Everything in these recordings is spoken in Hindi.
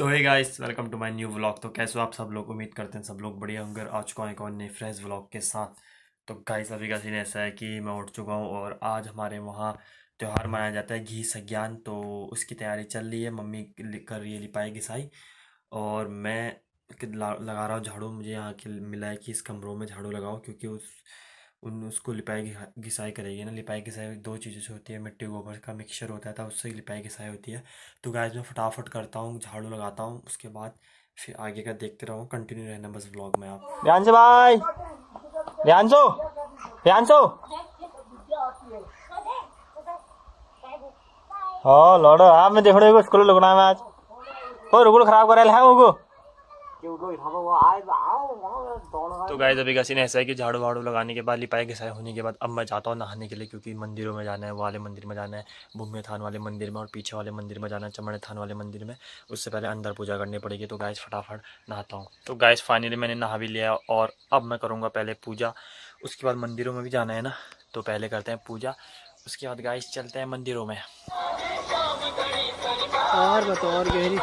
So hey guys welcome to my new vlog तो कैसे हो आप सब लोग? उम्मीद करते हैं सब लोग बढ़िया होंगे आ चुका हूँ एक और नए फ्रेश व्लॉग के साथ। तो गाइस अभी का सीन ऐसा है कि मैं उठ चुका हूँ और आज हमारे वहाँ त्यौहार मनाया जाता है, घी सज्ञान। तो उसकी तैयारी चल रही है, मम्मी कर रही है लिपाई घिसाई। और मैं लगा रहा हूँ झाड़ू, मुझे यहाँ के मिला है कि इस कमरों में झाड़ू लगाओ, क्योंकि उस उन उसको लिपाई घिसाई करेगी ना। लिपाई घिसाई दो चीज़ों से होती है, मिट्टी, गोबर का मिक्सचर होता था उससे लिपाई घिसाई होती है। तो गाय मैं फटाफट करता हूँ, झाड़ू लगाता हूँ, उसके बाद फिर आगे का देखते रहो। कंटिन्यू रहना बस ब्लॉग में आप। ध्यान भाई। ध्यान सो ध्यान सो हाँ लड़ो। आप मैं देख रहे हो स्कूल लगना है आज। कोई रुगुल खराब कर है वो तो गाय अभी का सीन ऐसा है कि झाड़ू वाड़ू लगाने के बाद लिपाई घिसाई होने के बाद अब मैं जाता हूँ नहाने के लिए क्योंकि मंदिरों में जाना है वाले मंदिर में जाना है भूमि थान वाले मंदिर में और पीछे वाले मंदिर में जाना है चमड़े थान वाले मंदिर में। उससे पहले अंदर पूजा करनी पड़ेगी तो गाय फटाफट नहाता हूँ। तो गाय फाइनली मैंने नहा भी लिया और अब मैं करूँगा पहले पूजा। उसके बाद मंदिरों में भी जाना है ना तो पहले करते हैं पूजा। उसके बाद गाय चलते हैं मंदिरों में। और बताओ और गहरी।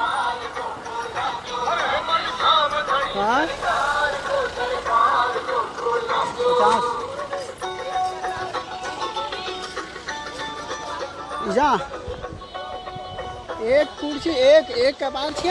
पचास एक कुर्सी एक एक का पाँच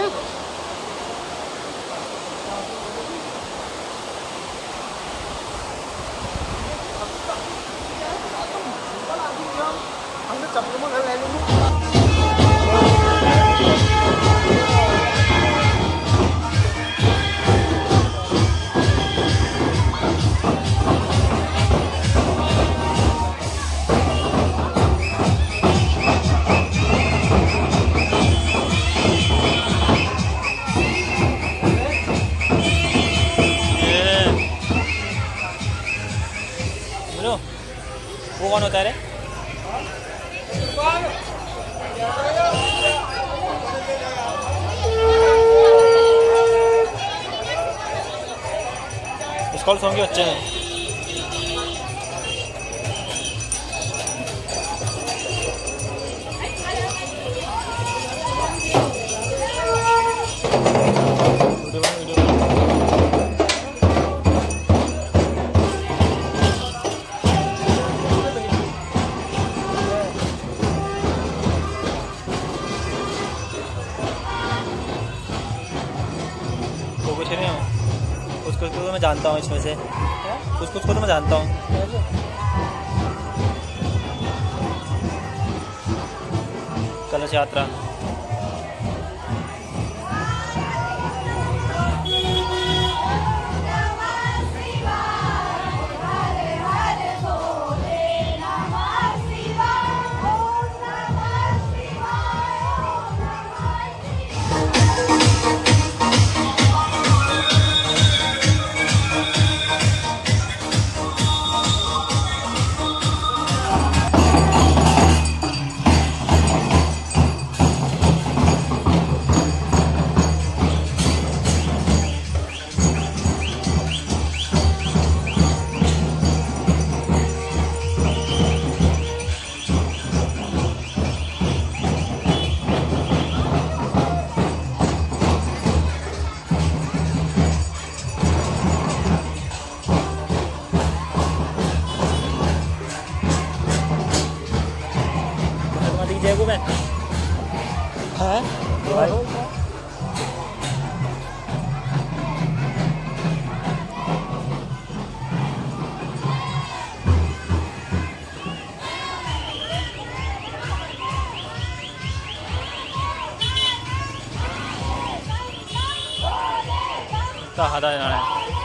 वो कौन होता है रे? स्कॉल भी अच्छे हैं उसको तो मैं जानता हूँ इसमें से। कुछ कुछ को तो मैं जानता हूँ। कलश यात्रा। めん。ははい。さあ肌だね